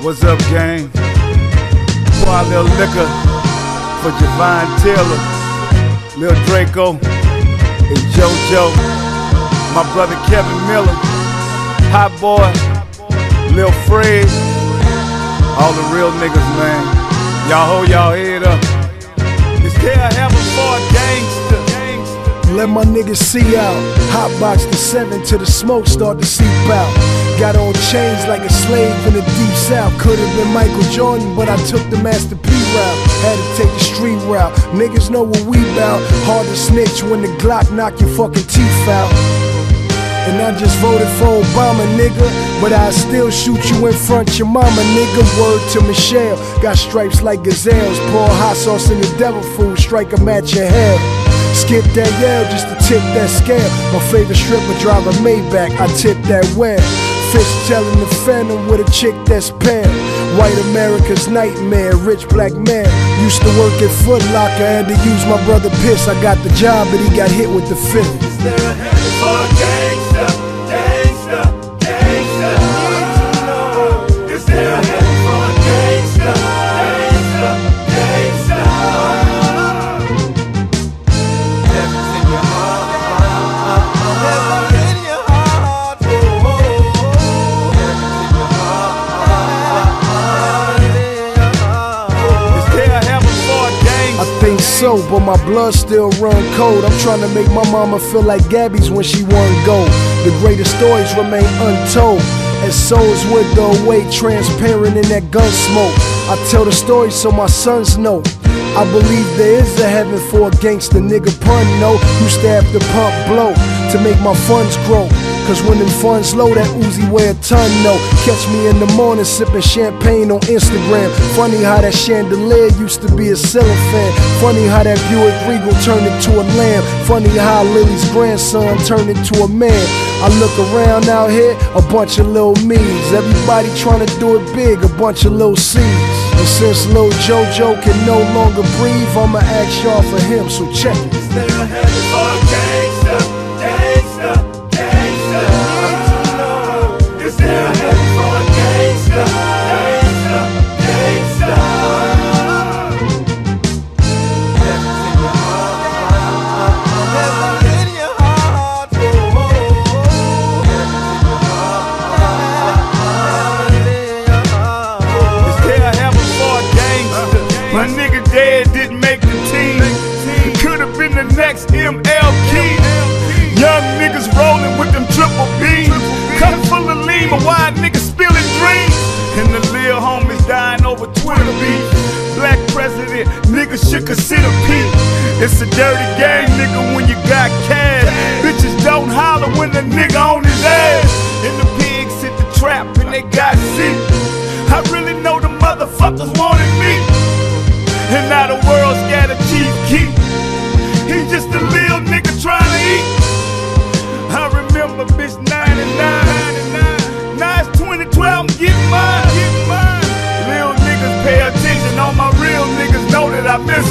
What's up, gang? Pour a little liquor for Javon Taylor, Lil Draco, and JoJo. My brother Kevin Miller, Hot Boy, Lil Fred, all the real niggas, man. Y'all hold y'all head up. It's there heaven for a gangster. Let my niggas see out. Hotbox the seven till the smoke start to seep out. Got on chains like a slave in the deep south. Could've been Michael Jordan, but I took the Master P route. Had to take the street route. Niggas know what we bout. Hard to snitch when the Glock knock your fucking teeth out. And I just voted for Obama, nigga. But I still shoot you in front your mama, nigga. Word to Michelle. Got stripes like gazelles. Pour hot sauce in the devil food. Strike a match your hell. Skip that yell just to tip that scale. My favorite stripper drive Maybach. I tip that well. Fish telling the phantom with a chick that's pale. White America's nightmare, rich black man. Used to work at Foot Locker, had to use my brother piss. I got the job, but he got hit with the fifth. Is there a for a gangster? So, but my blood still run cold. I'm trying to make my mama feel like Gabby's when she won gold. The greatest stories remain untold. As souls with wither away, transparent in that gun smoke. I tell the story so my sons know. I believe there is a heaven for a gangster nigga pun, no. To have to pump blow to make my funds grow. Cause when them funds low, that Uzi weigh a ton, no. Catch me in the morning sipping champagne on Instagram. Funny how that chandelier used to be a ceiling fan. Funny how that Buick Regal turned into a lamb. Funny how Lily's grandson turned into a man. I look around out here, a bunch of little me's. Everybody trying to do it big, a bunch of little C's. And since Lil JoJo can no longer breathe, I'ma ask y'all for him, so check it. Is there a heaven for a gangster? next MLK. Young niggas rolling with them triple beams. Cup full of lean, but why niggas spilling dreams? And the little homies dying over Twitter beef. Black president, niggas should consider peace. It's a dirty game, nigga, when you got cash. This. miss